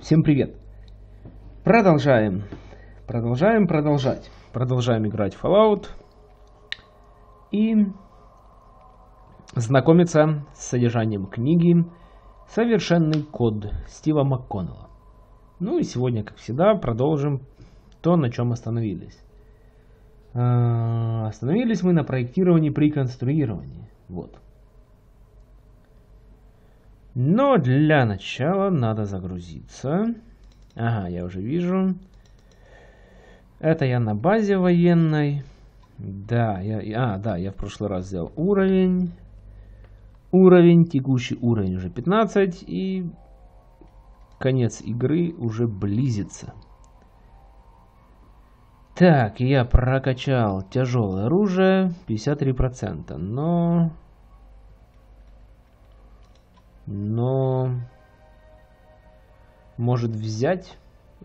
Всем привет! Продолжаем. Продолжаем продолжать. Продолжаем играть в Fallout. И знакомиться с содержанием книги «Совершенный код» Стива МакКоннелла. Ну и сегодня, как всегда, продолжим то, на чем остановились. А, остановились мы на проектировании при конструировании. Вот. Но для начала надо загрузиться. Ага, я уже вижу. Это я на базе военной. Да, я, а, да, я в прошлый раз взял уровень. Уровень, текущий уровень уже 15. И конец игры уже близится. Так, я прокачал тяжелое оружие 53%, но но может взять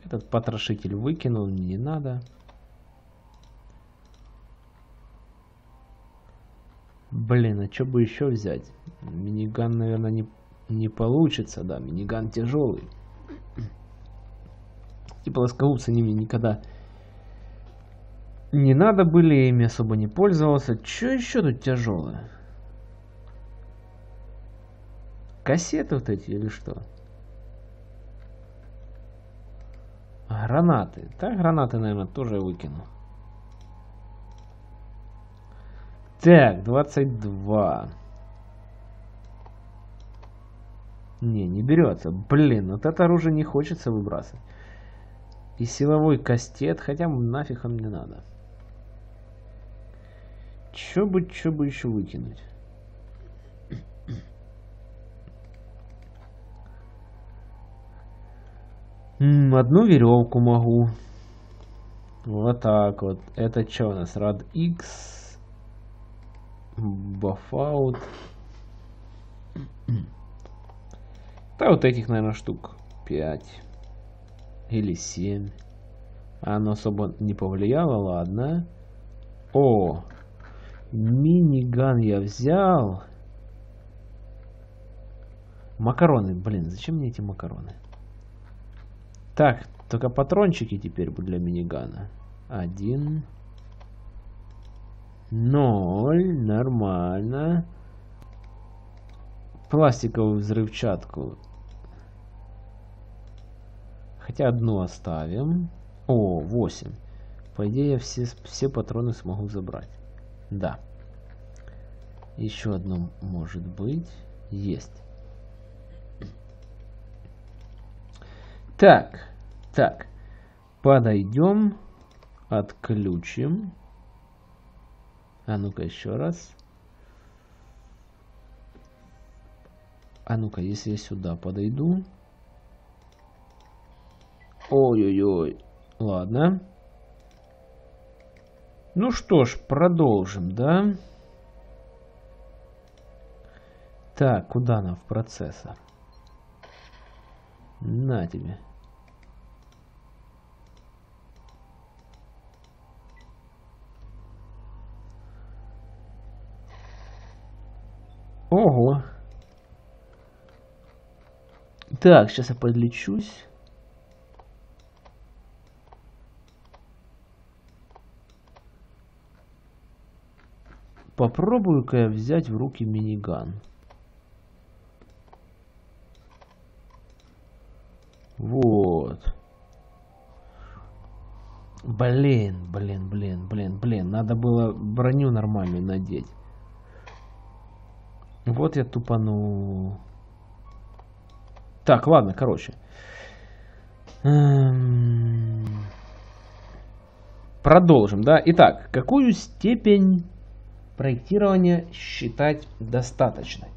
этот потрошитель выкинул не надо. Блин а что бы еще взять? Миниган наверное не не получится да миниган тяжелый типа ласкаутся ними никогда не надо были ими особо не пользовался. Что еще тут тяжелое Кассеты вот эти или что? Гранаты. Так, гранаты, наверное, тоже выкину. Так, 22. Не, не берется. Блин, вот это оружие не хочется выбрасывать. И силовой кастет, хотя нафиг он мне надо. Чё бы, чё бы еще выкинуть? Одну веревку могу. Вот так вот. Это что у нас? Rad X. Buffout. Да вот этих, наверное, штук 5. Или 7. Оно особо не повлияло, ладно. О! Миниган я взял. Макароны, блин, зачем мне эти макароны? Так, только патрончики теперь для минигана. Один. Ноль. Нормально. Пластиковую взрывчатку. Хотя одну оставим. О, 8. По идее, я все, все патроны смогу забрать. Да. Еще одно может быть. Есть. Так, так. Подойдем, отключим. А ну-ка еще раз. А ну-ка, если я сюда подойду. Ой-ой-ой. Ладно. Ну что ж, продолжим, да? Так, куда нам в процессор? На тебе. Ого. Так, сейчас я подлечусь. Попробую-ка я взять в руки миниган. Вот. Блин, блин, блин, блин, блин. Надо было броню нормальную надеть. Вот я тупанул. Так, ладно, короче. Эм, продолжим, да. Итак, какую степень проектирования считать достаточной?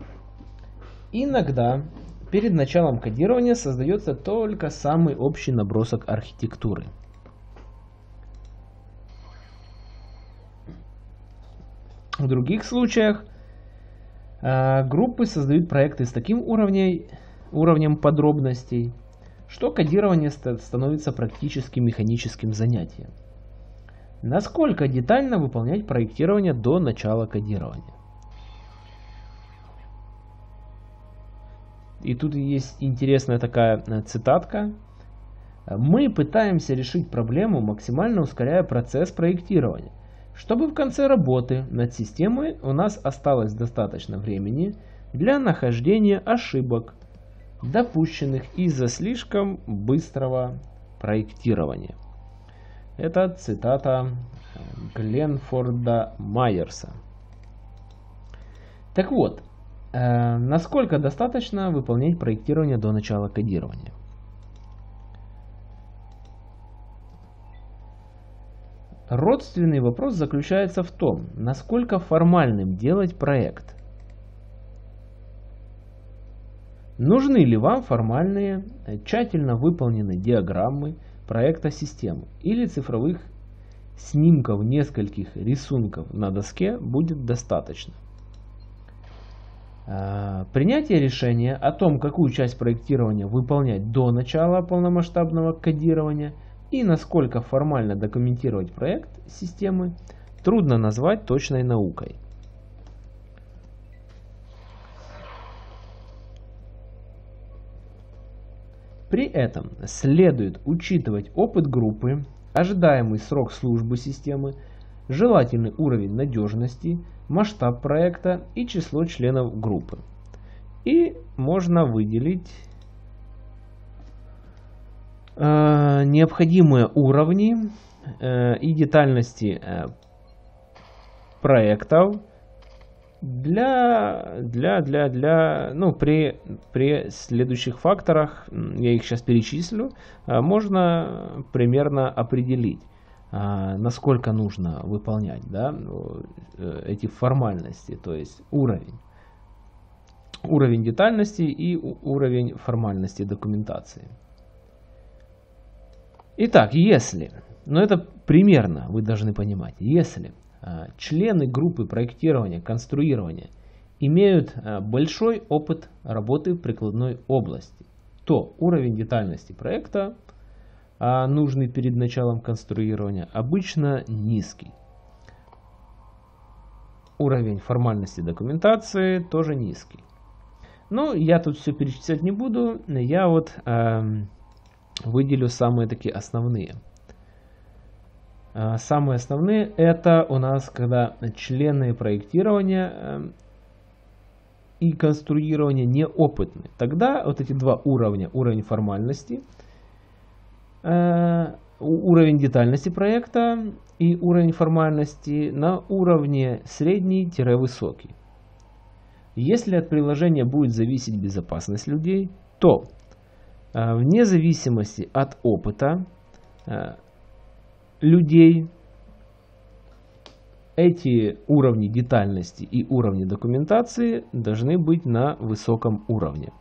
Иногда перед началом кодирования создается только самый общий набросок архитектуры. В других случаях группы создают проекты с таким уровнем, уровнем подробностей, что кодирование становится практически механическим занятием. Насколько детально выполнять проектирование до начала кодирования? И тут есть интересная такая э, цитатка. Мы пытаемся решить проблему, максимально ускоряя процесс проектирования, чтобы в конце работы над системой у нас осталось достаточно времени для нахождения ошибок, допущенных из-за слишком быстрого проектирования. Это цитата Гленфорда Майерса. Так вот, э, насколько достаточно выполнять проектирование до начала кодирования? Родственный вопрос заключается в том, насколько формальным делать проект. Нужны ли вам формальные, тщательно выполненные диаграммы проекта системы или цифровых снимков нескольких рисунков на доске будет достаточно. А, принятие решения о том, какую часть проектирования выполнять до начала полномасштабного кодирования и насколько формально документировать проект системы, трудно назвать точной наукой. При этом следует учитывать опыт группы, ожидаемый срок службы системы, желательный уровень надежности, масштаб проекта и число членов группы. И можно выделить необходимые уровни э, и детальности э, проектов для, для, для, для, ну, при, при следующих факторах, я их сейчас перечислю, э, можно примерно определить, э, насколько нужно выполнять да, э, эти формальности, то есть уровень. Уровень детальности и уровень формальности документации. Итак, если, но это примерно вы должны понимать, если а, члены группы проектирования, конструирования имеют а, большой опыт работы в прикладной области, то уровень детальности проекта, а, нужный перед началом конструирования, обычно низкий. Уровень формальности документации тоже низкий. Но я тут все перечислять не буду, я вот э, выделю самые такие основные. А, самые основные это у нас, когда члены проектирования эм, и конструирования неопытны. Тогда вот эти два уровня, уровень формальности, э, уровень детальности проекта и уровень формальности на уровне средний-высокий. Если от приложения будет зависеть безопасность людей, то вне зависимости от опыта э, людей эти уровни детальности и уровни документации должны быть на высоком уровне.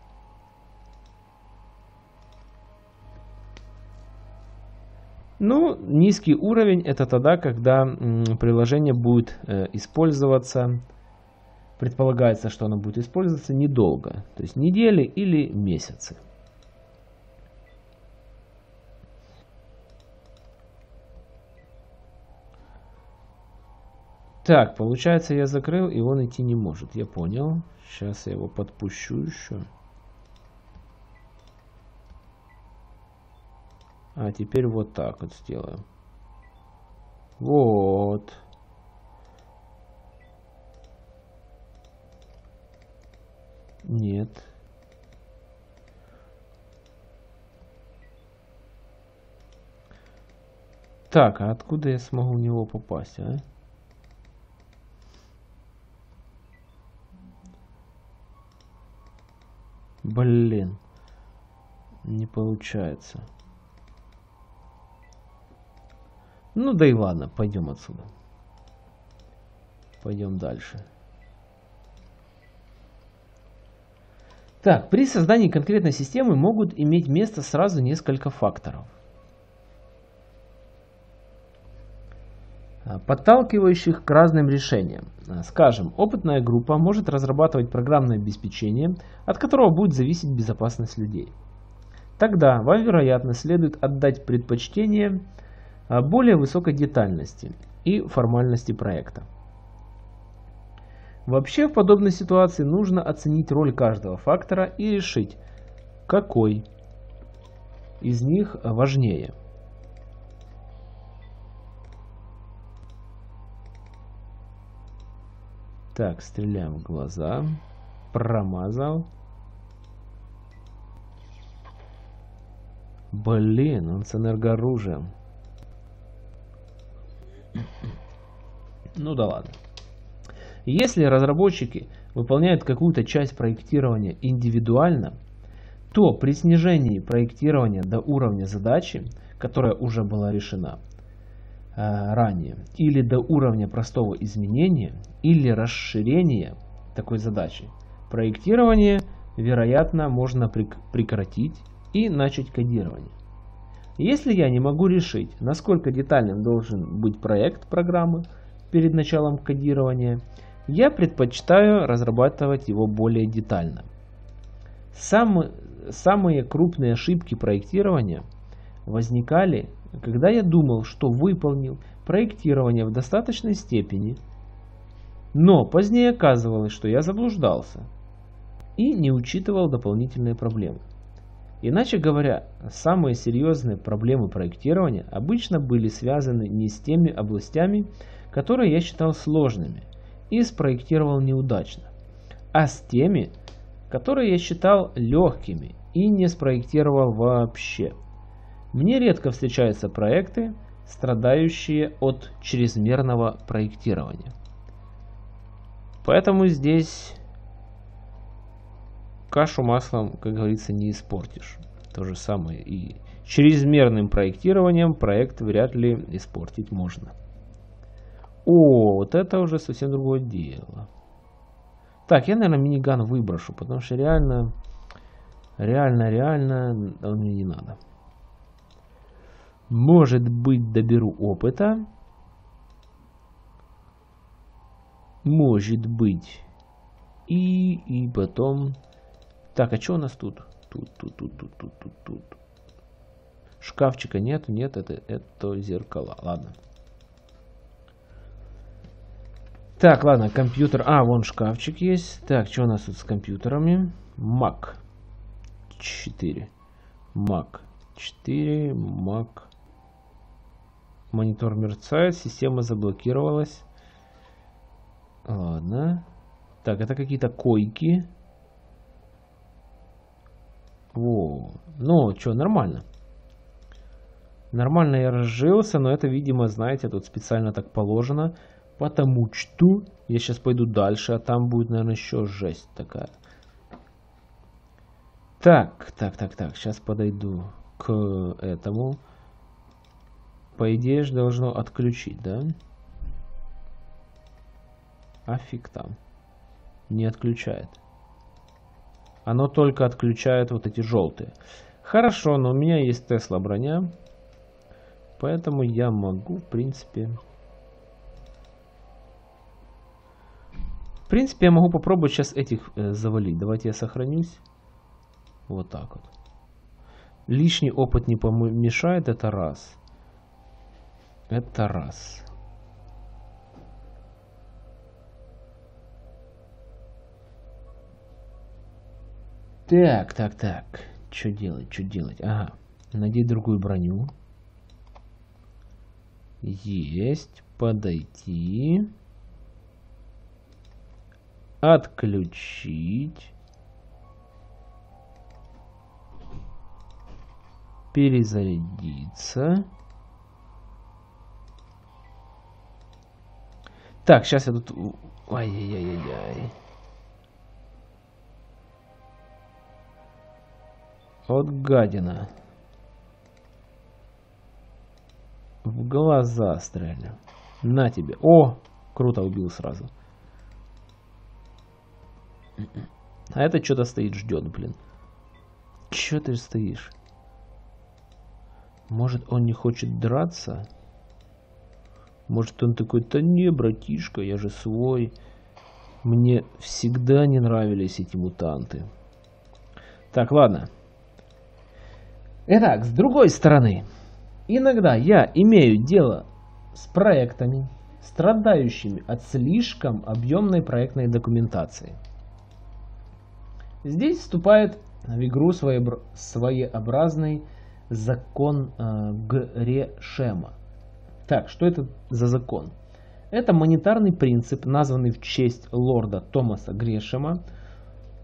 Ну, низкий уровень это тогда, когда приложение будет э, использоваться, предполагается, что оно будет использоваться недолго, то есть недели или месяцы. Так, получается я закрыл, и он идти не может. Я понял. Сейчас я его подпущу еще. А теперь вот так вот сделаем. Вот. Нет. Так, а откуда я смогу в него попасть, а? Блин. Не получается. Ну да и ладно, пойдем отсюда. Пойдем дальше. Так, при создании конкретной системы могут иметь место сразу несколько факторов. Подталкивающих к разным решениям. А, скажем, опытная группа может разрабатывать программное обеспечение, от которого будет зависеть безопасность людей. Тогда вам, вероятно, следует отдать предпочтение а, более высокой детальности и формальности проекта. Вообще в подобной ситуации нужно оценить роль каждого фактора и решить, какой из них важнее. Так, стреляем в глаза. Промазал. Блин, он с энергооружием. Ну да ладно. Если разработчики выполняют какую-то часть проектирования индивидуально, то при снижении проектирования до уровня задачи, которая уже была решена ранее, или до уровня простого изменения, или расширения такой задачи, проектирование, вероятно, можно прекратить и начать кодирование. Если я не могу решить, насколько детальным должен быть проект программы перед началом кодирования, я предпочитаю разрабатывать его более детально. Самые, самые крупные ошибки проектирования возникали, когда я думал, что выполнил проектирование в достаточной степени, но позднее оказывалось, что я заблуждался и не учитывал дополнительные проблемы. Иначе говоря, самые серьезные проблемы проектирования обычно были связаны не с теми областями, которые я считал сложными – и спроектировал неудачно, а с теми, которые я считал легкими и не спроектировал вообще. Мне редко встречаются проекты, страдающие от чрезмерного проектирования. Поэтому здесь кашу маслом, как говорится, не испортишь. То же самое и чрезмерным проектированием проект вряд ли испортить можно. О, вот это уже совсем другое дело. Так, я, наверное, миниган выброшу, потому что реально, реально, реально он мне не надо. Может быть, доберу опыта. Может быть. И, и потом... Так, а что у нас тут? Тут, тут, тут, тут, тут, тут, тут. Шкафчика нет, нет, это, это зеркала. Ладно. Так, ладно, компьютер. А, вон шкафчик есть. Так, что у нас тут с компьютерами? Mac 4. Mac 4. Mac. Монитор мерцает. Система заблокировалась. Ладно. Так, это какие-то койки. Во. Ну, что, нормально. Нормально я разжился, но это, видимо, знаете, тут специально так положено. Потому что я сейчас пойду дальше, а там будет, наверное, еще жесть такая. Так, так, так, так. Сейчас подойду к этому. По идее же должно отключить, да? А фиг там. Не отключает. Оно только отключает вот эти желтые. Хорошо, но у меня есть Тесла броня. Поэтому я могу, в принципе... В принципе, я могу попробовать сейчас этих э, завалить. Давайте я сохранюсь. Вот так вот. Лишний опыт не помешает, это раз. Это раз. Так, так, так. Что делать, что делать? Ага. Надеть другую броню. Есть. Подойти. Отключить. Перезарядиться. Так, сейчас я тут... Ай-яй-яй-яй. Вот гадина. В глаза стреляю. На тебе. О! Круто убил сразу. А это что-то стоит, ждет, блин. Че ты стоишь? Может, он не хочет драться? Может, он такой, да не, братишка, я же свой. Мне всегда не нравились эти мутанты. Так, ладно. Итак, с другой стороны. Иногда я имею дело с проектами, страдающими от слишком объемной проектной документации. Здесь вступает в игру своеобразный закон э, Грешема. Так, что это за закон? Это монетарный принцип, названный в честь лорда Томаса Грешема,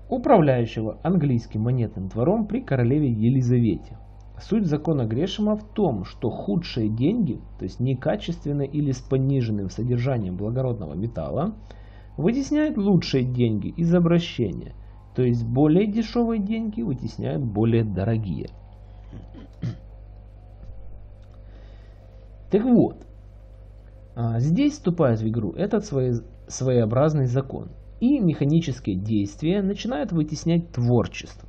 управляющего английским монетным двором при королеве Елизавете. Суть закона Грешема в том, что худшие деньги, то есть некачественные или с пониженным содержанием благородного металла, вытесняют лучшие деньги из обращения, то есть более дешевые деньги вытесняют более дорогие. Так вот, а, здесь вступает в игру этот своеобразный закон, и механические действия начинают вытеснять творчество.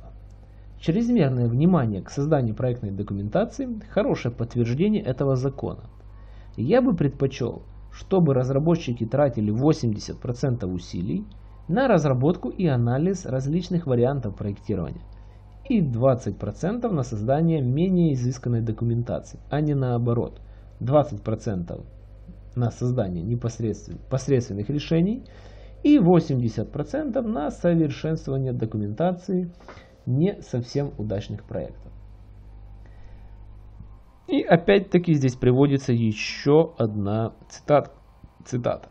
Чрезмерное внимание к созданию проектной документации – хорошее подтверждение этого закона. Я бы предпочел, чтобы разработчики тратили 80% усилий на разработку и анализ различных вариантов проектирования и 20% на создание менее изысканной документации, а не наоборот. 20% на создание непосредственных посредственных решений и 80% на совершенствование документации не совсем удачных проектов. И опять-таки здесь приводится еще одна цитата. цитата.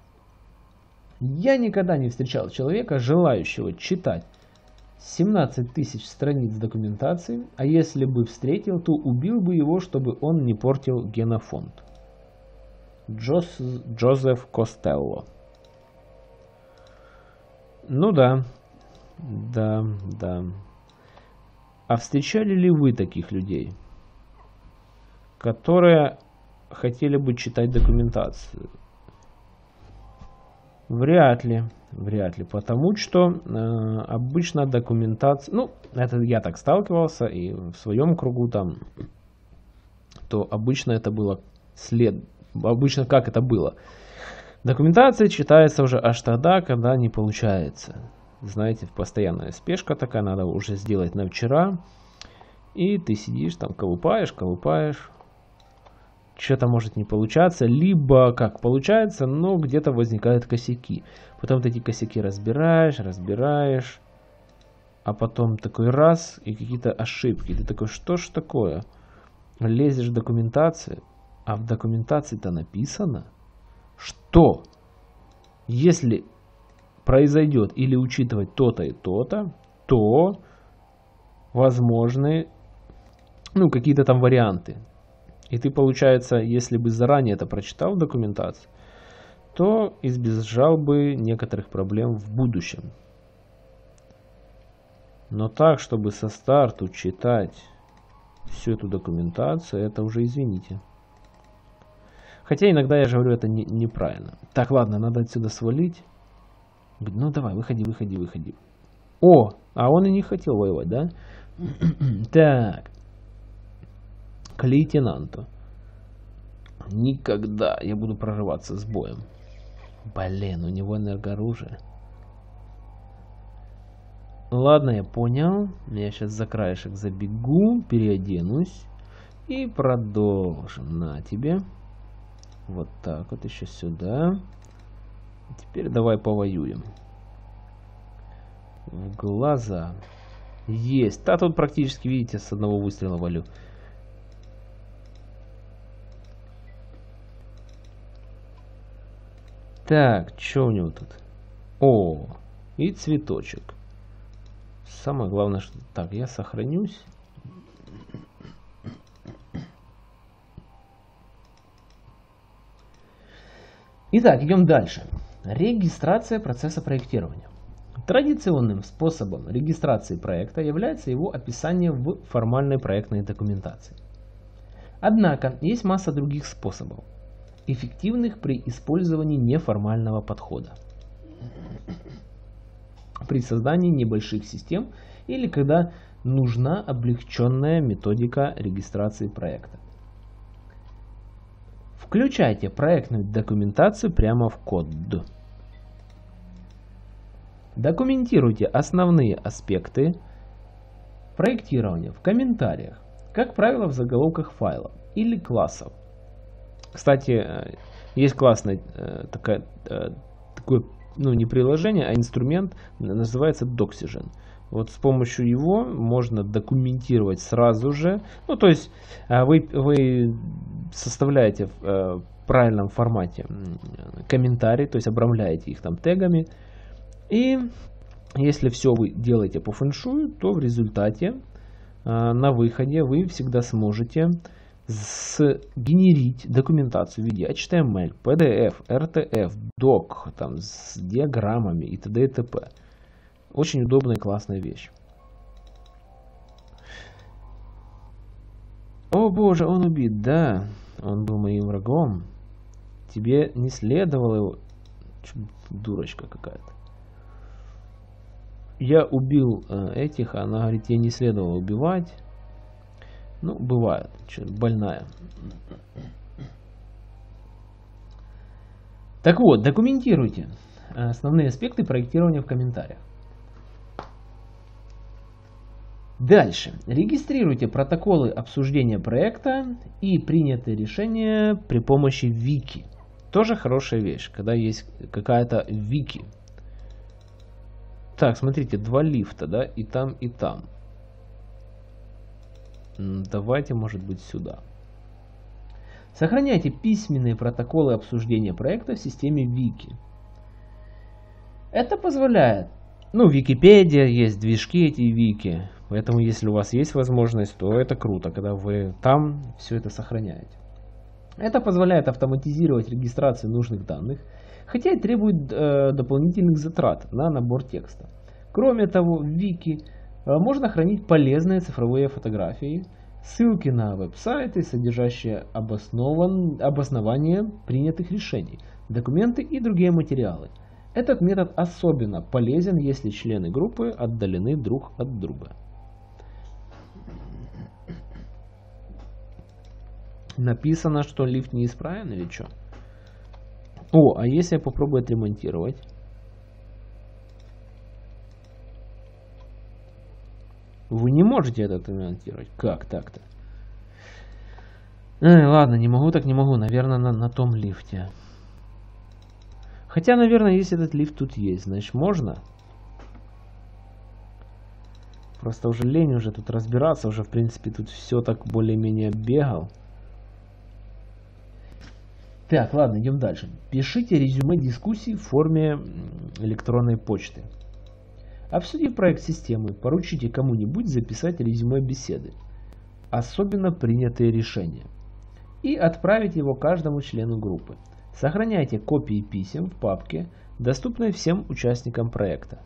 Я никогда не встречал человека, желающего читать 17 тысяч страниц документации, а если бы встретил, то убил бы его, чтобы он не портил генофонд. Джос, Джозеф Костелло. Ну да, да, да. А встречали ли вы таких людей, которые хотели бы читать документацию? Вряд ли, вряд ли, потому что э, обычно документация, ну, это я так сталкивался и в своем кругу там, то обычно это было след, обычно как это было. Документация читается уже аж тогда, когда не получается знаете, постоянная спешка такая, надо уже сделать на вчера. И ты сидишь там, колупаешь, колупаешь. Что-то может не получаться, либо как получается, но где-то возникают косяки. Потом ты эти косяки разбираешь, разбираешь, а потом такой раз и какие-то ошибки. Ты такой, что ж такое? Лезешь в документацию, а в документации-то написано, что если произойдет или учитывать то-то и то-то, то возможны ну, какие-то там варианты. И ты, получается, если бы заранее это прочитал в документации, то избежал бы некоторых проблем в будущем. Но так, чтобы со старту читать всю эту документацию, это уже извините. Хотя иногда я же говорю, это не, неправильно. Так, ладно, надо отсюда свалить. Ну давай, выходи, выходи, выходи. О, а он и не хотел воевать, да? так. К лейтенанту. Никогда я буду прорываться с боем. Блин, у него энергооружие. Ладно, я понял. Я сейчас за краешек забегу, переоденусь и продолжим. На тебе. Вот так вот еще сюда. Теперь давай повоюем. В глаза. Есть. Да, тут практически, видите, с одного выстрела валю. Так, что у него тут? О, и цветочек. Самое главное, что... Так, я сохранюсь. Итак, идем дальше. Регистрация процесса проектирования. Традиционным способом регистрации проекта является его описание в формальной проектной документации. Однако есть масса других способов, эффективных при использовании неформального подхода. При создании небольших систем или когда нужна облегченная методика регистрации проекта. Включайте проектную документацию прямо в код. Документируйте основные аспекты проектирования в комментариях, как правило в заголовках файлов или классов. Кстати, э, есть классное э, такое, э, такое ну не приложение, а инструмент, называется Doxygen. Вот с помощью его можно документировать сразу же. Ну, то есть вы, вы составляете в правильном формате комментарии, то есть обрамляете их там тегами. И если все вы делаете по фэншую, то в результате на выходе вы всегда сможете сгенерить документацию в виде HTML, PDF, RTF, doc, там, с диаграммами и т.д. и т.п. Очень удобная и классная вещь. О боже, он убит, да. Он был моим врагом. Тебе не следовало его... Дурочка какая-то. Я убил э, этих, она говорит, я не следовало убивать. Ну, бывает. Больная. Так вот, документируйте основные аспекты проектирования в комментариях. Дальше. Регистрируйте протоколы обсуждения проекта и принятые решения при помощи вики. Тоже хорошая вещь, когда есть какая-то вики. Так, смотрите, два лифта, да, и там, и там. Давайте, может быть, сюда. Сохраняйте письменные протоколы обсуждения проекта в системе Вики. Это позволяет, ну, Википедия, есть движки эти Вики, поэтому если у вас есть возможность, то это круто, когда вы там все это сохраняете. Это позволяет автоматизировать регистрацию нужных данных, хотя и требует э, дополнительных затрат на набор текста. Кроме того, Вики можно хранить полезные цифровые фотографии, ссылки на веб-сайты, содержащие обоснован... обоснование принятых решений, документы и другие материалы. Этот метод особенно полезен, если члены группы отдалены друг от друга. Написано, что лифт неисправен или что? О, а если я попробую отремонтировать? Вы не можете это отремонтировать. Как так-то? Э, ладно, не могу, так не могу. Наверное, на, на том лифте. Хотя, наверное, если этот лифт тут есть, значит можно. Просто уже лень уже тут разбираться. Уже, в принципе, тут все так более-менее бегал. Так, ладно, идем дальше. Пишите резюме дискуссии в форме электронной почты. Обсудив проект системы, поручите кому-нибудь записать резюме беседы, особенно принятые решения, и отправить его каждому члену группы. Сохраняйте копии писем в папке, доступной всем участникам проекта.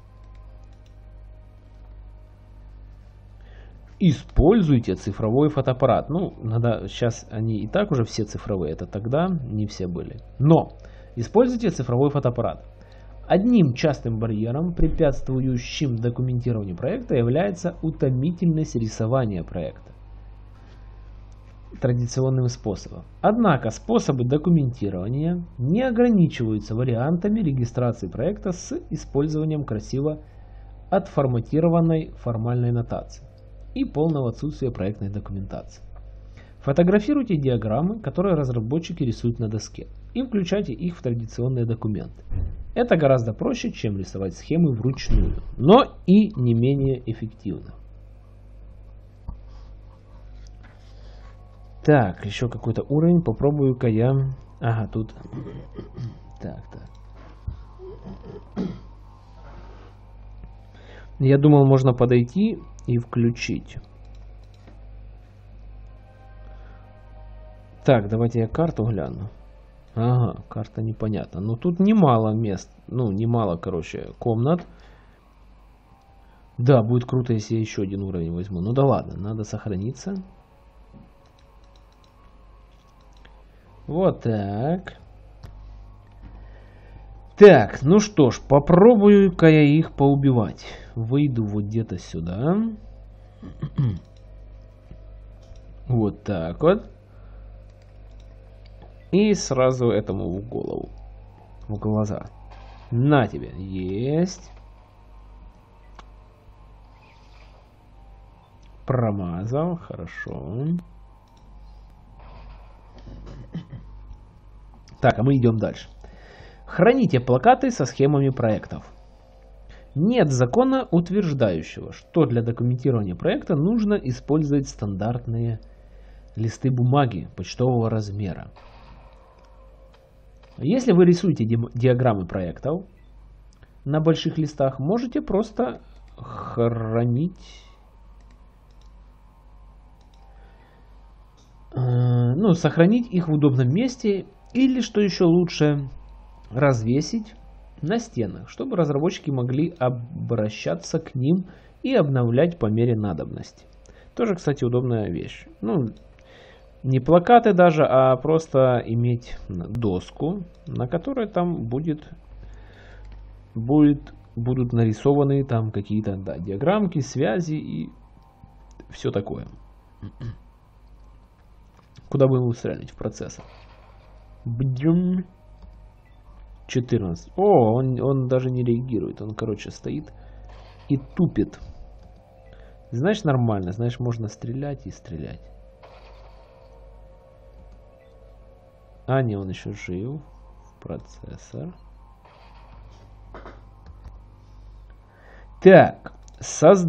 Используйте цифровой фотоаппарат. Ну, надо, сейчас они и так уже все цифровые, это тогда не все были. Но используйте цифровой фотоаппарат. Одним частым барьером, препятствующим документированию проекта, является утомительность рисования проекта традиционным способом. Однако способы документирования не ограничиваются вариантами регистрации проекта с использованием красиво отформатированной формальной нотации и полного отсутствия проектной документации. Фотографируйте диаграммы, которые разработчики рисуют на доске, и включайте их в традиционные документы. Это гораздо проще, чем рисовать схемы вручную, но и не менее эффективно. Так, еще какой-то уровень. Попробую-ка я... Ага, тут... Так, так. Я думал, можно подойти и включить. Так, давайте я карту гляну. Ага, карта непонятна. Но тут немало мест, ну, немало, короче, комнат. Да, будет круто, если я еще один уровень возьму. Ну да ладно, надо сохраниться. Вот так. Так, ну что ж, попробую-ка я их поубивать. Выйду вот где-то сюда. Вот так вот. И сразу этому в голову. В глаза. На тебе. Есть. Промазал. Хорошо. Так, а мы идем дальше. Храните плакаты со схемами проектов. Нет закона, утверждающего, что для документирования проекта нужно использовать стандартные листы бумаги почтового размера. Если вы рисуете диаграммы проектов на больших листах, можете просто хранить э, ну, сохранить их в удобном месте или, что еще лучше, развесить на стенах, чтобы разработчики могли обращаться к ним и обновлять по мере надобности. Тоже, кстати, удобная вещь. Ну, не плакаты даже, а просто иметь доску, на которой там будет, будет будут нарисованы там какие-то да, диаграммки, связи и все такое. Куда будем устранить в процессор? Бдюм. 14. О, он, он даже не реагирует. Он, короче, стоит и тупит. Знаешь, нормально. Знаешь, можно стрелять и стрелять. А, не, он еще жив. Процессор. Так, соз...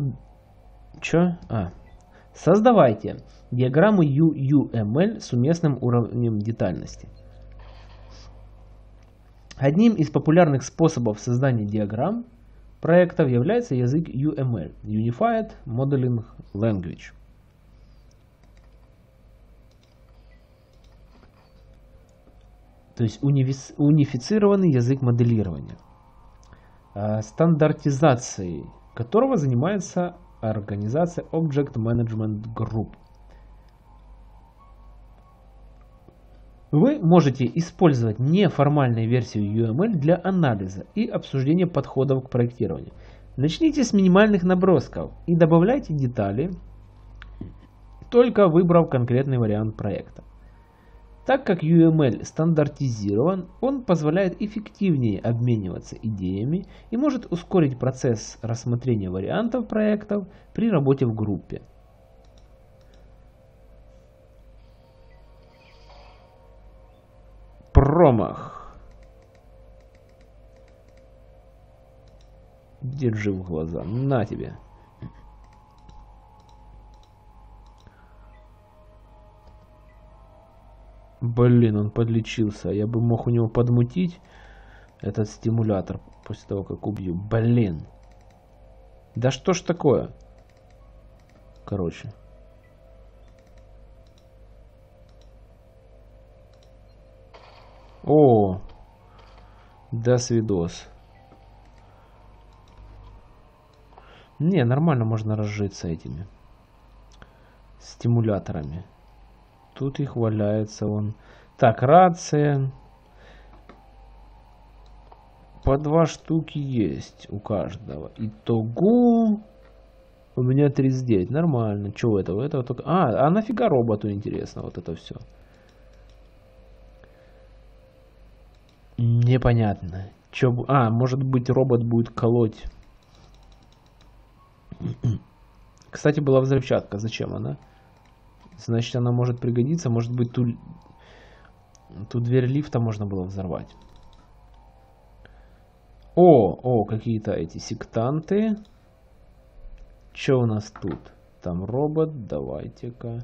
Чё? А. Создавайте диаграмму UUML с уместным уровнем детальности. Одним из популярных способов создания диаграмм проектов является язык UML – Unified Modeling Language. То есть унифицированный язык моделирования. Э, стандартизацией которого занимается организация Object Management Group. Вы можете использовать неформальную версию UML для анализа и обсуждения подходов к проектированию. Начните с минимальных набросков и добавляйте детали, только выбрав конкретный вариант проекта. Так как UML стандартизирован, он позволяет эффективнее обмениваться идеями и может ускорить процесс рассмотрения вариантов проектов при работе в группе. Промах. Держи в глаза. На тебе. Блин, он подлечился. Я бы мог у него подмутить этот стимулятор после того, как убью. Блин. Да что ж такое? Короче. О, до свидос. Не, нормально можно разжиться этими стимуляторами. Тут их валяется он. Так, рация. По два штуки есть у каждого. Итого у меня 39. Нормально. Что у этого? этого только... А, а нафига роботу интересно вот это все? Непонятно. Чё... А, может быть робот будет колоть. Кстати, была взрывчатка. Зачем она? Значит, она может пригодиться. Может быть, ту, ту дверь лифта можно было взорвать. О, о, какие-то эти сектанты. Что у нас тут? Там робот. Давайте-ка.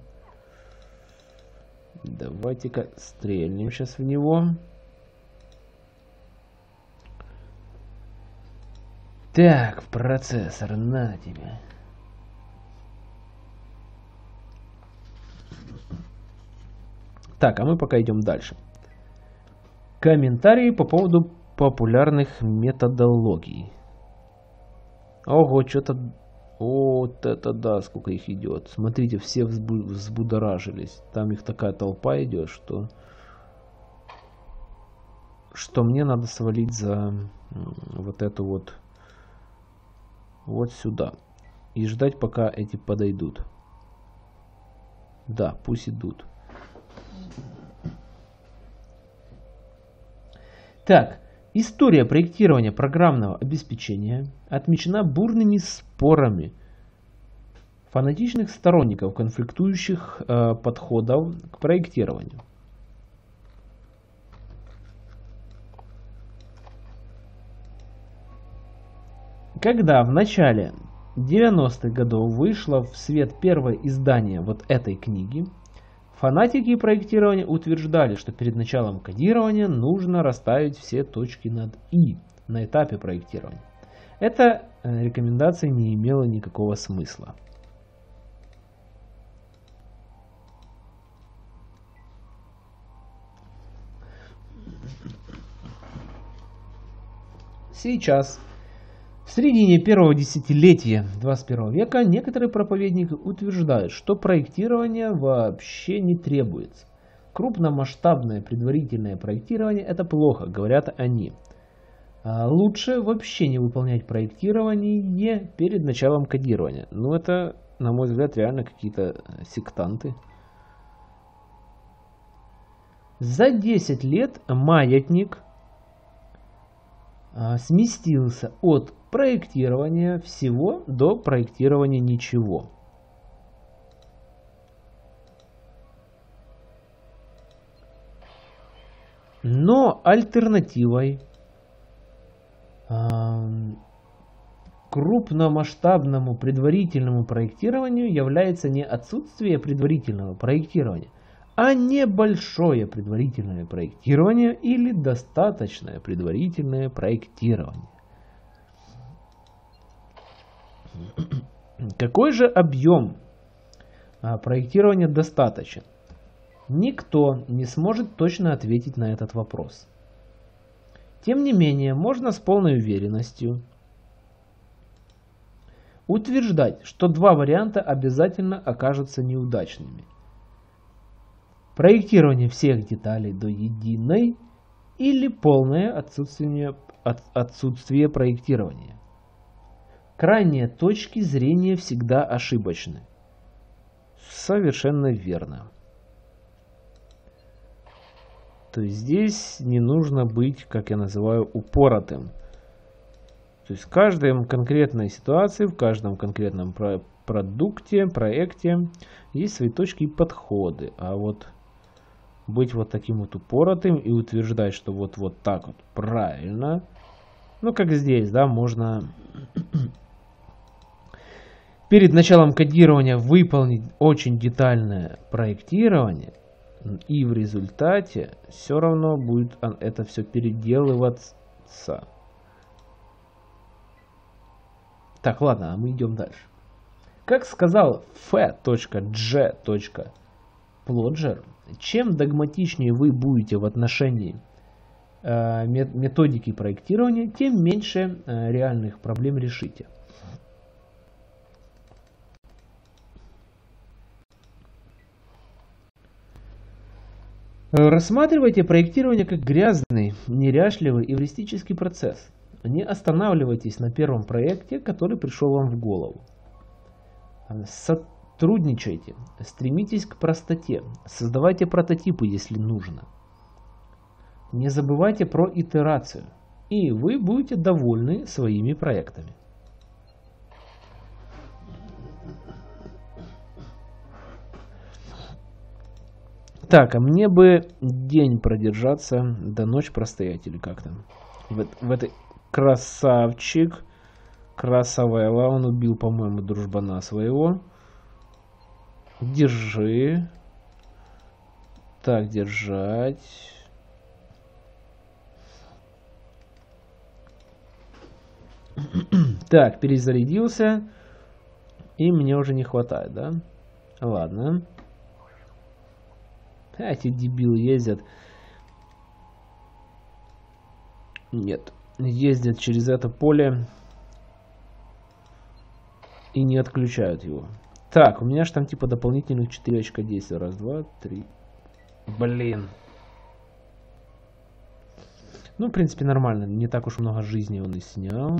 Давайте-ка стрельнем сейчас в него. Так, процессор, на тебе. Так, а мы пока идем дальше. Комментарии по поводу популярных методологий. Ого, что-то... Вот это да, сколько их идет. Смотрите, все взбудоражились. Там их такая толпа идет, что... Что мне надо свалить за вот эту вот... Вот сюда. И ждать, пока эти подойдут. Да, пусть идут. Так, история проектирования программного обеспечения отмечена бурными спорами фанатичных сторонников конфликтующих э, подходов к проектированию. когда в начале 90-х годов вышло в свет первое издание вот этой книги, фанатики проектирования утверждали, что перед началом кодирования нужно расставить все точки над «и» на этапе проектирования. Эта э, рекомендация не имела никакого смысла. Сейчас, в середине первого десятилетия 21 века, некоторые проповедники утверждают, что проектирование вообще не требуется. Крупномасштабное предварительное проектирование – это плохо, говорят они. А лучше вообще не выполнять проектирование перед началом кодирования. Ну, это, на мой взгляд, реально какие-то сектанты. За 10 лет маятник а, сместился от проектирования всего до проектирования ничего. Но альтернативой крупномасштабному предварительному проектированию является не отсутствие предварительного проектирования, а небольшое предварительное проектирование или достаточное предварительное проектирование. Какой же объем а, проектирования достаточен? Никто не сможет точно ответить на этот вопрос. Тем не менее, можно с полной уверенностью утверждать, что два варианта обязательно окажутся неудачными проектирование всех деталей до единой или полное отсутствие, от, отсутствие проектирования. Крайние точки зрения всегда ошибочны. Совершенно верно. То есть здесь не нужно быть, как я называю, упоротым. То есть в каждой конкретной ситуации, в каждом конкретном про продукте, проекте есть свои точки и подходы. А вот быть вот таким вот упоротым и утверждать, что вот, вот так вот правильно. Ну, как здесь, да, можно перед началом кодирования выполнить очень детальное проектирование, и в результате все равно будет это все переделываться. Так, ладно, а мы идем дальше. Как сказал f.g.plodger, чем догматичнее вы будете в отношении э, методики проектирования, тем меньше э, реальных проблем решите. Рассматривайте проектирование как грязный, неряшливый эвристический процесс. Не останавливайтесь на первом проекте, который пришел вам в голову. Трудничайте, стремитесь к простоте, создавайте прототипы, если нужно. Не забывайте про итерацию, и вы будете довольны своими проектами. Так, а мне бы день продержаться, до ночь простоять или как там. В, в этой красавчик, красавела, он убил, по-моему, дружбана своего. Держи. Так, держать. Так, перезарядился. И мне уже не хватает, да? Ладно. А, эти дебилы ездят. Нет. Ездят через это поле. И не отключают его. Так, у меня же там типа дополнительных 4 очка действия. Раз, два, три. Блин. Ну, в принципе, нормально. Не так уж много жизни он и снял.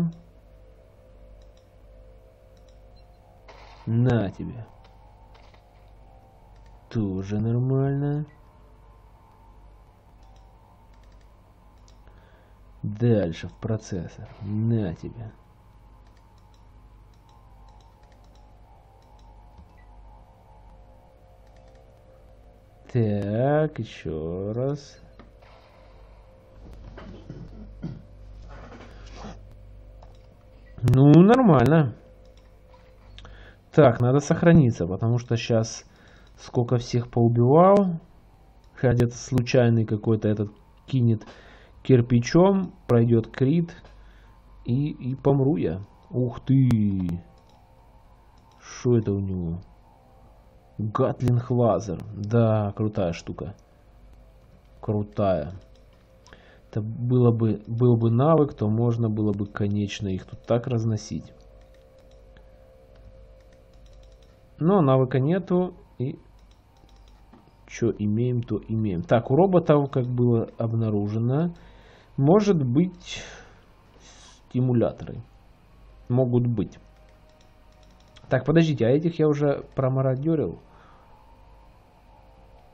На тебе. Тоже нормально. Дальше в процессор. На тебе. Так, еще раз. Ну, нормально. Так, надо сохраниться, потому что сейчас сколько всех поубивал. Где-то случайный какой-то этот кинет кирпичом, пройдет крит и, и помру я. Ух ты! Что это у него? Гатлинг лазер. Да, крутая штука. Крутая. Это было бы, был бы навык, то можно было бы, конечно, их тут так разносить. Но навыка нету. И что имеем, то имеем. Так, у роботов, как было обнаружено, может быть стимуляторы. Могут быть. Так, подождите, а этих я уже промародерил?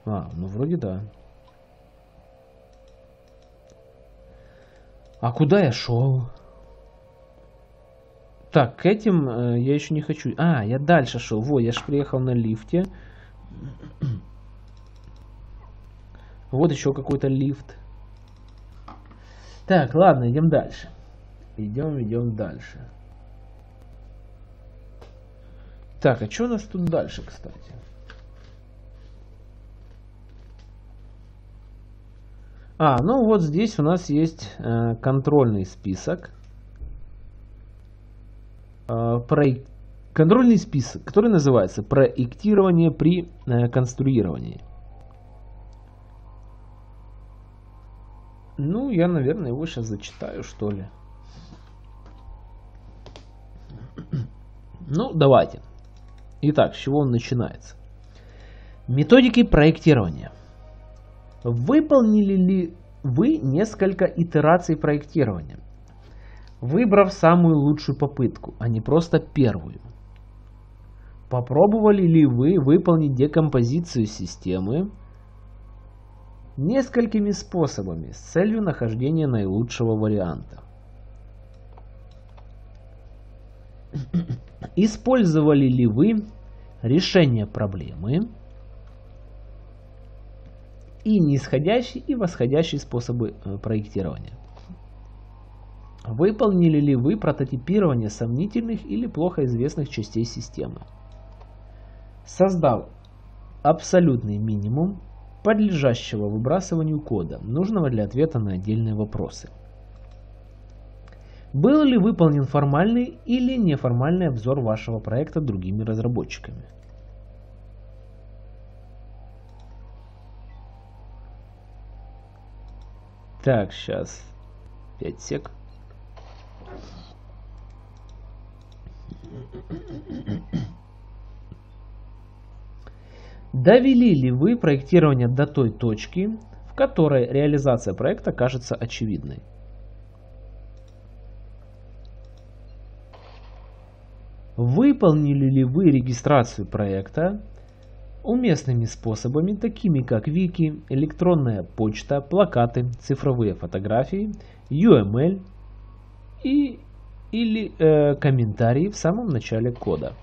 А, ну вроде да. А куда я шел? Так, к этим э, я еще не хочу. А, я дальше шел. Вот, я же приехал на лифте. Вот еще какой-то лифт. Так, ладно, идем дальше. Идем, идем дальше. Так, а что у нас тут дальше, кстати? А, ну вот здесь у нас есть э, контрольный список. Э, про... Контрольный список, который называется «Проектирование при э, конструировании». Ну, я, наверное, его сейчас зачитаю, что ли. Ну, давайте. Итак, с чего он начинается? Методики проектирования. Выполнили ли вы несколько итераций проектирования, выбрав самую лучшую попытку, а не просто первую? Попробовали ли вы выполнить декомпозицию системы несколькими способами с целью нахождения наилучшего варианта? Использовали ли вы решение проблемы и нисходящий и восходящий способы э, проектирования? Выполнили ли вы прототипирование сомнительных или плохо известных частей системы? Создал абсолютный минимум подлежащего выбрасыванию кода, нужного для ответа на отдельные вопросы. Был ли выполнен формальный или неформальный обзор вашего проекта другими разработчиками? Так, сейчас. 5 сек. Довели ли вы проектирование до той точки, в которой реализация проекта кажется очевидной? Выполнили ли вы регистрацию проекта уместными способами, такими как вики, электронная почта, плакаты, цифровые фотографии, UML и, или э, комментарии в самом начале кода?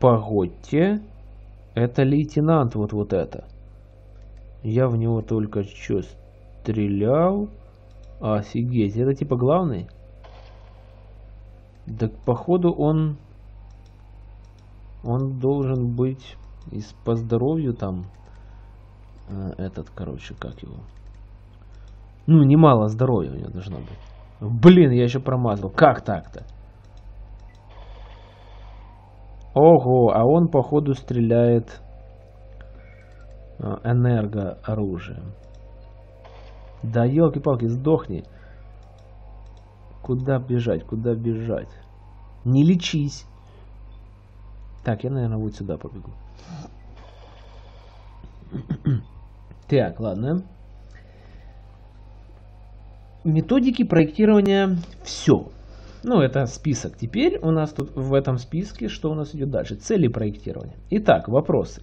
Погодьте, это лейтенант вот вот это. Я в него только что стрелял. Офигеть, это типа главный? Так походу он... Он должен быть из по здоровью там... Э, этот, короче, как его... Ну, немало здоровья у него должно быть. Блин, я еще промазал. Как так-то? Ого, а он походу стреляет а, энергооружием. Да елки-палки, сдохни. Куда бежать, куда бежать? Не лечись. Так, я, наверное, вот сюда побегу. Так, ладно. Методики проектирования все. Ну, это список. Теперь у нас тут в этом списке, что у нас идет дальше? Цели проектирования. Итак, вопросы.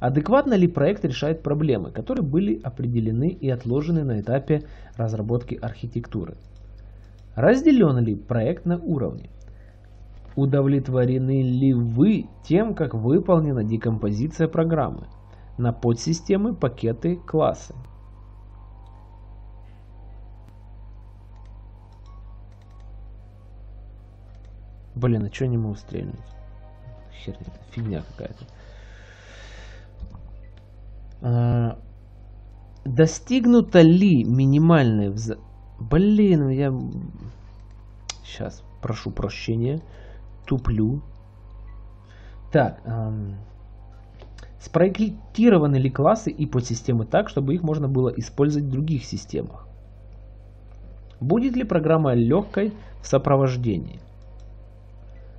Адекватно ли проект решает проблемы, которые были определены и отложены на этапе разработки архитектуры? Разделен ли проект на уровни? Удовлетворены ли вы тем, как выполнена декомпозиция программы? на подсистемы, пакеты, классы. Блин, а что не могу стрельнуть? Херня, фигня какая-то. А, достигнуто ли минимальное вза... Блин, я... Сейчас, прошу прощения. Туплю. Так, эм... спроектированы ли классы и подсистемы так, чтобы их можно было использовать в других системах? Будет ли программа легкой в сопровождении?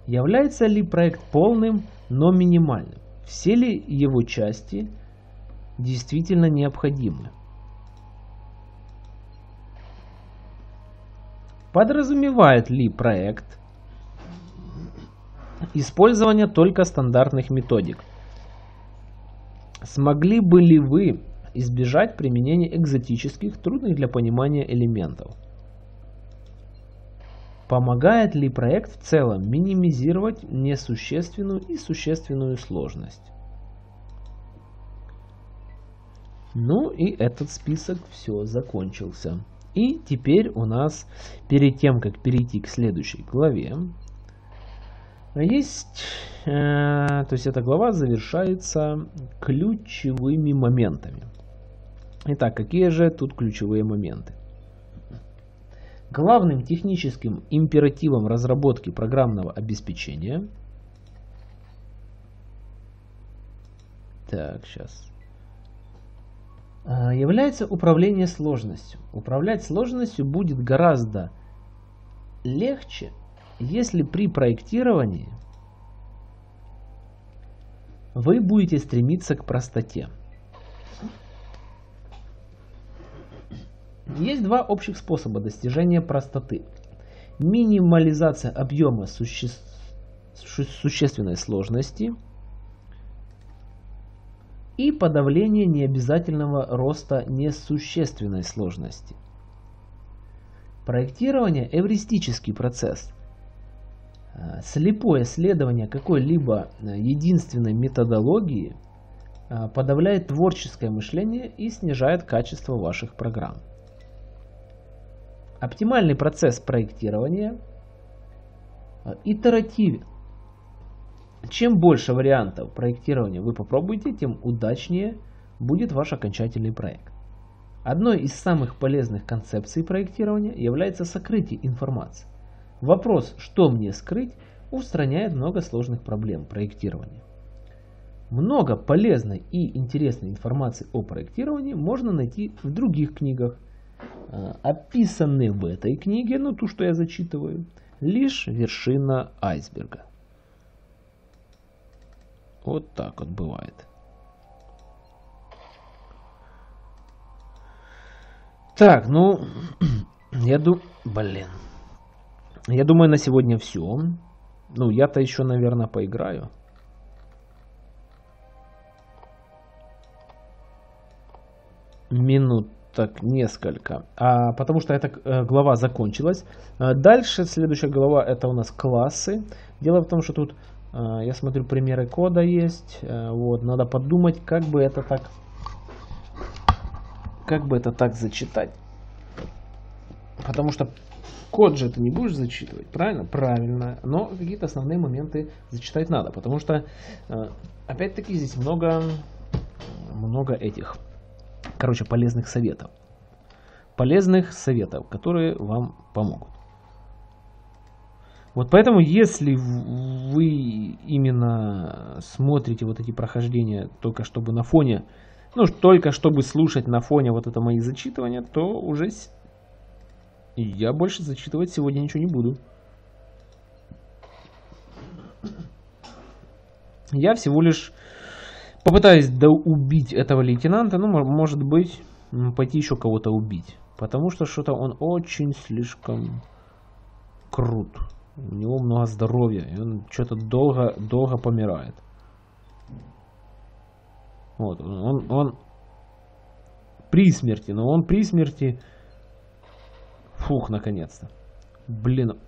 Является ли проект полным, но минимальным? Все ли его части действительно необходимы? Подразумевает ли проект использование только стандартных методик? Смогли бы ли вы избежать применения экзотических, трудных для понимания элементов? Помогает ли проект в целом минимизировать несущественную и существенную сложность? Ну и этот список все закончился. И теперь у нас, перед тем, как перейти к следующей главе, есть, э, то есть эта глава завершается ключевыми моментами. Итак, какие же тут ключевые моменты? Главным техническим императивом разработки программного обеспечения Так, сейчас. А, является управление сложностью. Управлять сложностью будет гораздо легче, если при проектировании вы будете стремиться к простоте. Есть два общих способа достижения простоты. Минимализация объема суще... существенной сложности и подавление необязательного роста несущественной сложности. Проектирование – эвристический процесс. Слепое следование какой-либо единственной методологии подавляет творческое мышление и снижает качество ваших программ. Оптимальный процесс проектирования итеративен. Чем больше вариантов проектирования вы попробуете, тем удачнее будет ваш окончательный проект. Одной из самых полезных концепций проектирования является сокрытие информации. Вопрос, что мне скрыть, устраняет много сложных проблем проектирования. Много полезной и интересной информации о проектировании можно найти в других книгах – описаны в этой книге, ну ту, что я зачитываю, лишь вершина айсберга. Вот так вот бывает. Так, ну, я думаю, блин, я думаю на сегодня все. Ну, я-то еще, наверное, поиграю. Минут так несколько, а, потому что эта э, глава закончилась. А дальше следующая глава это у нас классы. Дело в том, что тут а, я смотрю примеры кода есть, вот надо подумать, как бы это так, как бы это так зачитать, потому что код же ты не будешь зачитывать, правильно? Правильно, но какие-то основные моменты зачитать надо, потому что опять-таки здесь много, много этих короче, полезных советов. Полезных советов, которые вам помогут. Вот поэтому, если вы именно смотрите вот эти прохождения только чтобы на фоне, ну, только чтобы слушать на фоне вот это мои зачитывания, то уже я больше зачитывать сегодня ничего не буду. Я всего лишь Попытаюсь доубить этого лейтенанта, ну, может быть, пойти еще кого-то убить. Потому что что-то он очень слишком крут. У него много здоровья, и он что-то долго, долго помирает. Вот, он, он при смерти, но он при смерти... Фух, наконец-то. Блин,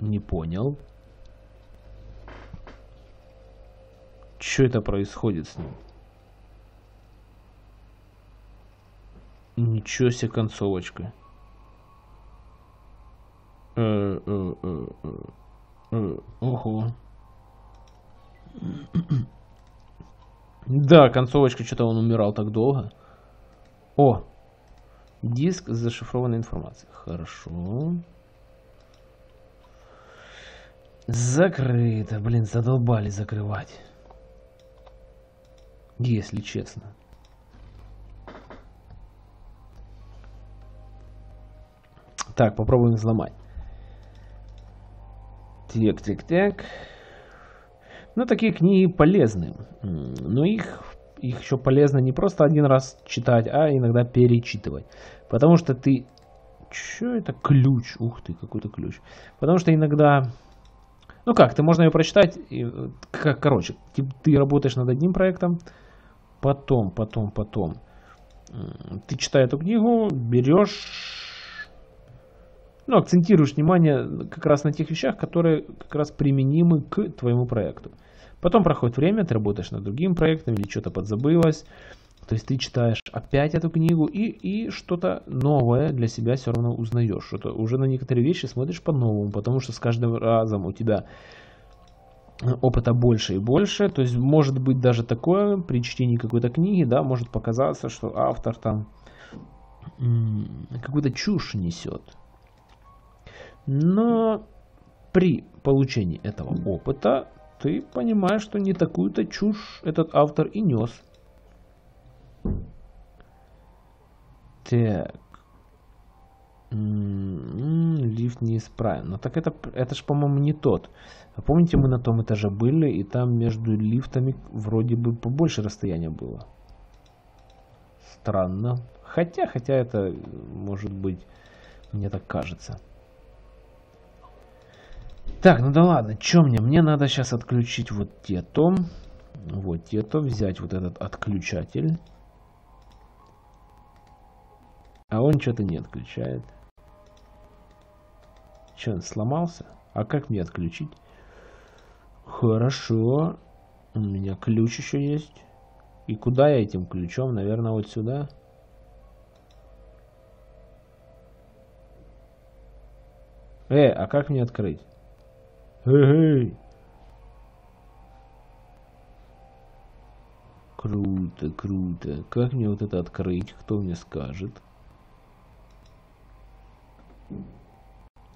не понял. Что это происходит с ним? Ничего себе концовочка. Э, э, э, ого. Да, концовочка, что-то он умирал так долго. О, диск с зашифрованной информацией. Хорошо. Закрыто. Блин, задолбали закрывать. Если честно. Так, попробуем взломать. Так, так, так. Ну, такие книги полезны. Но их, их еще полезно не просто один раз читать, а иногда перечитывать. Потому что ты... Что это? Ключ. Ух ты, какой-то ключ. Потому что иногда ну как, ты можно ее прочитать, и, как, короче, ты, ты работаешь над одним проектом, потом, потом, потом, ты читаешь эту книгу, берешь, ну, акцентируешь внимание как раз на тех вещах, которые как раз применимы к твоему проекту. Потом проходит время, ты работаешь над другим проектом или что-то подзабылось, то есть ты читаешь опять эту книгу и, и что-то новое для себя все равно узнаешь. Что-то уже на некоторые вещи смотришь по-новому, потому что с каждым разом у тебя опыта больше и больше. То есть может быть даже такое при чтении какой-то книги, да, может показаться, что автор там какую-то чушь несет. Но при получении этого опыта ты понимаешь, что не такую-то чушь этот автор и нес. Так. Лифт неисправен. Ну так это, это ж, по-моему, не тот. А помните, мы на том этаже были, и там между лифтами вроде бы побольше расстояния было. Странно. Хотя, хотя это, может быть, мне так кажется. Так, ну да ладно, что мне? Мне надо сейчас отключить вот это. Вот это, взять вот этот отключатель. А он что-то не отключает. Че, сломался? А как мне отключить? Хорошо. У меня ключ еще есть. И куда я этим ключом? Наверное, вот сюда. Э, а как мне открыть? Эй, Круто, круто. Как мне вот это открыть? Кто мне скажет?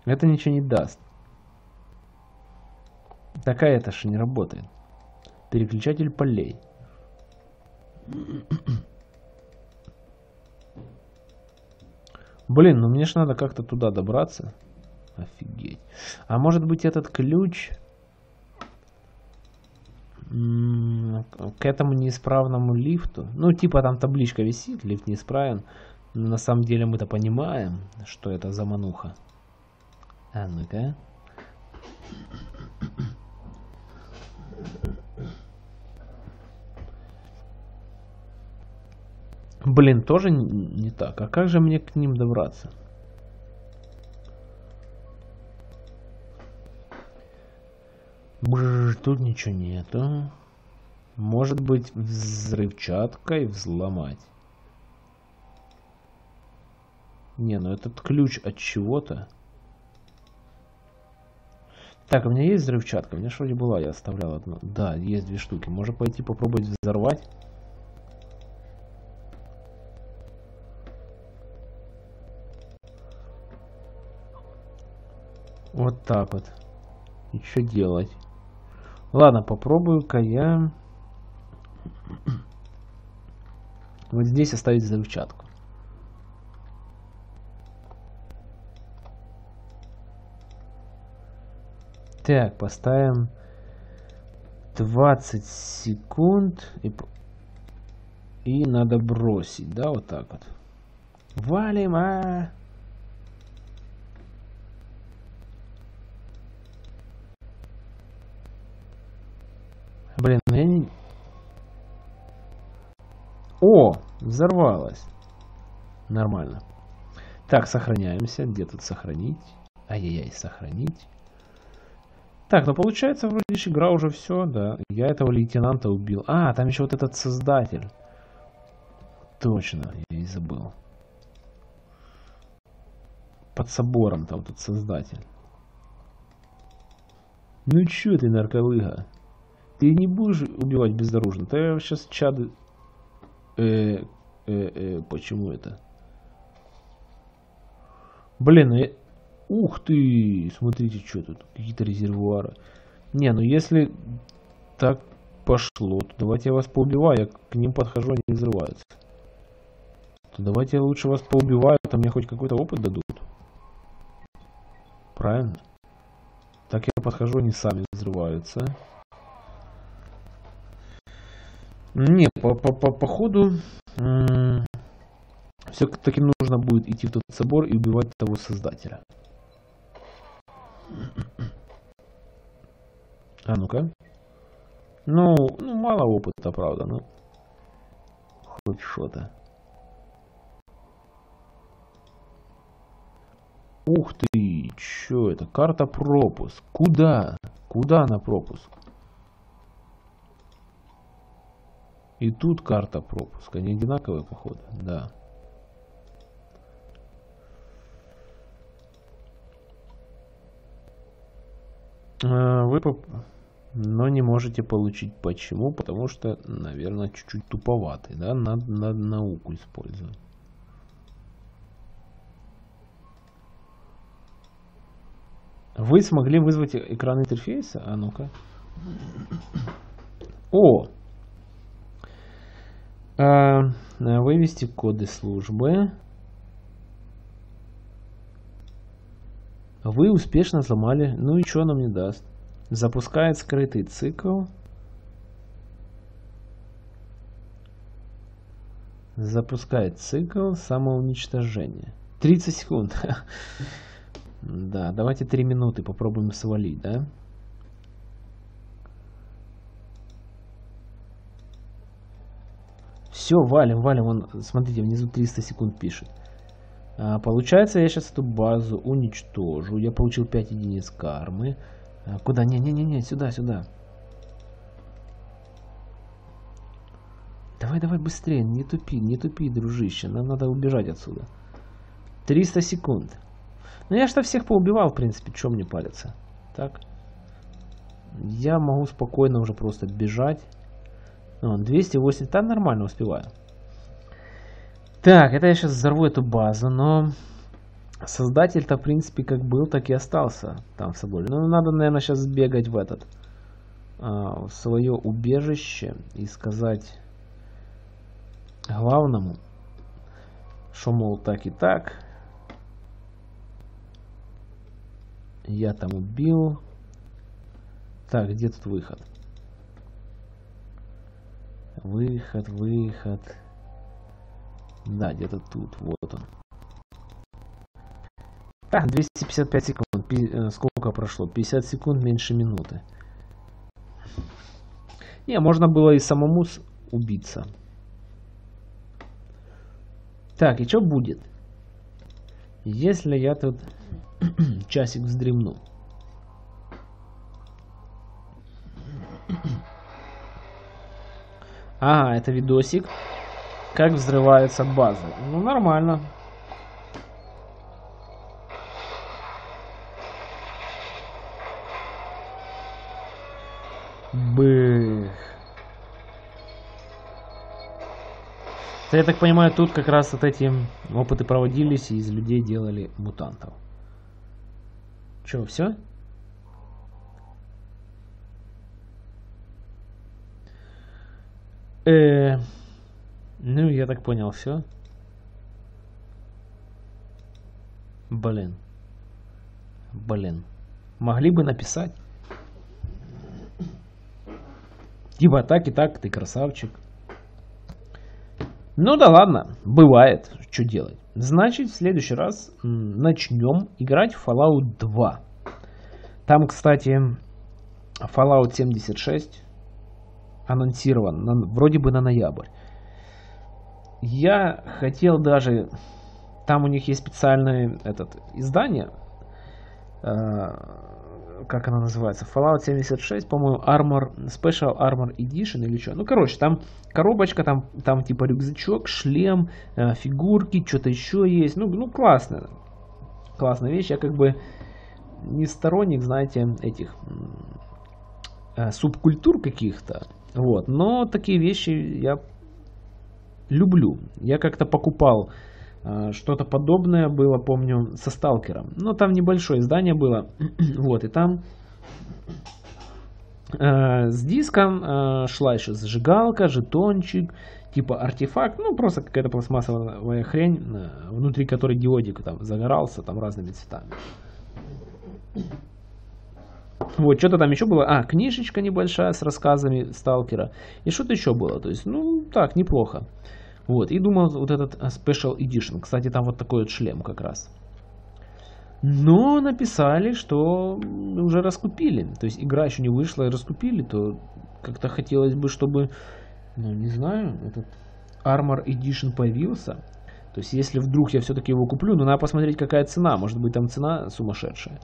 Это ничего не даст. Такая это же не работает. Переключатель полей. Блин, ну мне ж надо как-то туда добраться. Офигеть. А может быть этот ключ к этому неисправному лифту? Ну, типа там табличка висит, лифт неисправен. Но на самом деле мы-то понимаем, что это за мануха. А ну-ка. Блин, тоже не так. А как же мне к ним добраться? Бррр, тут ничего нету. Может быть взрывчаткой взломать. Не, ну этот ключ от чего-то. Так, у меня есть взрывчатка? У меня вроде была, я оставлял одну. Да, есть две штуки. Можно пойти попробовать взорвать. Вот так вот. И что делать? Ладно, попробую-ка я... Вот здесь оставить взрывчатку. Так, поставим 20 секунд. И, и надо бросить, да, вот так вот. Валим, а! Блин, я не... О, взорвалась. Нормально. Так, сохраняемся. Где тут сохранить? Ай-яй-яй, сохранить. Так, ну получается, вроде игра уже все, да. Я этого лейтенанта убил. А, там еще вот этот создатель. Точно, я и забыл. под собором там тут создатель. Ну чё ты, нарколыга? Ты не будешь убивать безоружно? То я сейчас чады... Э, э, э, почему это? Блин, я... ух ты! Смотрите, что тут. Какие-то резервуары. Не, ну если так пошло, то давайте я вас поубиваю. Я к ним подхожу, они взрываются. То давайте я лучше вас поубиваю, там мне хоть какой-то опыт дадут. Правильно? Так я подхожу, они сами взрываются. Не, по, по, по, по ходу все-таки нужно будет идти в тот собор и убивать того создателя. А ну-ка. Ну, ну, мало опыта, правда, ну. Хоть что-то. Ух ты, что это? Карта пропуск. Куда? Куда на пропуск? И тут карта пропуска. Они одинаковые, походу? Да. Вы поп... но не можете получить. Почему? Потому что, наверное, чуть-чуть туповатый. Да? Надо, надо науку использовать. Вы смогли вызвать экран интерфейса? А ну-ка. О! А, вывести коды службы. Вы успешно сломали. Ну и что нам не даст? Запускает скрытый цикл. Запускает цикл самоуничтожения. 30 секунд. Да, давайте 3 минуты попробуем свалить, да? Все, валим, валим. Он, смотрите, внизу 300 секунд пишет. А, получается, я сейчас эту базу уничтожу. Я получил 5 единиц кармы. А, куда? Не-не-не, сюда, сюда. Давай, давай быстрее, не тупи, не тупи, дружище. Нам надо убежать отсюда. 300 секунд. Ну я что всех поубивал, в принципе, чем мне париться. Так. Я могу спокойно уже просто бежать. О, 280, там нормально успеваю. Так, это я сейчас взорву эту базу, но создатель-то, в принципе, как был, так и остался там в соборе. Ну, надо, наверное, сейчас сбегать в этот, а, в свое убежище и сказать главному, что, мол, так и так. Я там убил. Так, где тут выход? Выход, выход. Да, где-то тут. Вот он. Так, 255 секунд. Э, сколько прошло? 50 секунд меньше минуты. Не, можно было и самому убиться. Так, и что будет? Если я тут часик вздремну. Ага, это видосик. Как взрывается база. Ну, нормально. Бых. Я так понимаю, тут как раз вот эти опыты проводились и из людей делали мутантов. Че, все? Э, ну, я так понял, все. Блин. Блин. Могли бы написать. Типа так и так, ты красавчик. Ну да ладно, бывает, что делать. Значит, в следующий раз начнем играть в Fallout 2. Там, кстати, Fallout 76 анонсирован на, вроде бы на ноябрь. Я хотел даже... Там у них есть специальное этот, издание, э, как оно называется, Fallout 76, по-моему, Armor, Special Armor Edition или что. Ну, короче, там коробочка, там, там типа рюкзачок, шлем, э, фигурки, что-то еще есть. Ну, ну, классно. классная вещь. Я как бы не сторонник, знаете, этих э, субкультур каких-то. Вот. Но такие вещи я люблю. Я как-то покупал э, что-то подобное было, помню, со сталкером. Но там небольшое издание было. вот, и там э, с диском э, шла еще зажигалка, жетончик, типа артефакт, ну просто какая-то пластмассовая хрень, э, внутри которой диодик там загорался там разными цветами. Вот, что-то там еще было. А, книжечка небольшая с рассказами сталкера. И что-то еще было. То есть, ну, так, неплохо. Вот, и думал, вот этот э, Special Edition. Кстати, там вот такой вот шлем как раз. Но написали, что уже раскупили. То есть игра еще не вышла и раскупили, то как-то хотелось бы, чтобы, ну не знаю, этот Armor Edition появился. То есть если вдруг я все-таки его куплю, ну надо посмотреть какая цена. Может быть там цена сумасшедшая.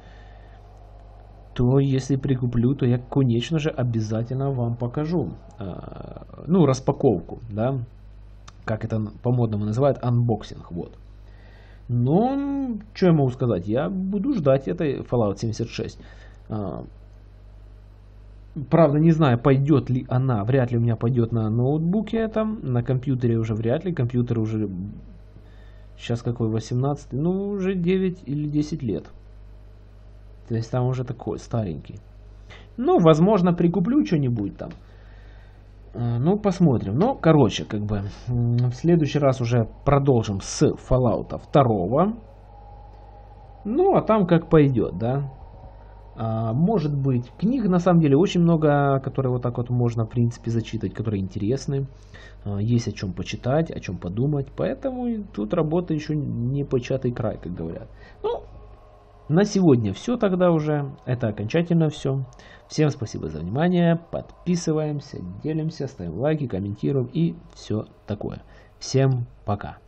То если прикуплю, то я, конечно же, обязательно вам покажу. Э, ну, распаковку, да. Как это по-модному называют, unboxing, вот. Но, что я могу сказать, я буду ждать этой Fallout 76. А, правда, не знаю, пойдет ли она, вряд ли у меня пойдет на ноутбуке там, на компьютере уже вряд ли, компьютер уже, сейчас какой, 18, ну, уже 9 или 10 лет. То есть там уже такой старенький. Ну, возможно, прикуплю что-нибудь там. Э, ну, посмотрим. Но, короче, как бы в следующий раз уже продолжим с Fallout 2. Ну, а там как пойдет, да. А, может быть, книг на самом деле очень много, которые вот так вот можно, в принципе, зачитать, которые интересны. А, есть о чем почитать, о чем подумать. Поэтому тут работа еще не початый край, как говорят. Ну, на сегодня все тогда уже. Это окончательно все. Всем спасибо за внимание. Подписываемся, делимся, ставим лайки, комментируем и все такое. Всем пока.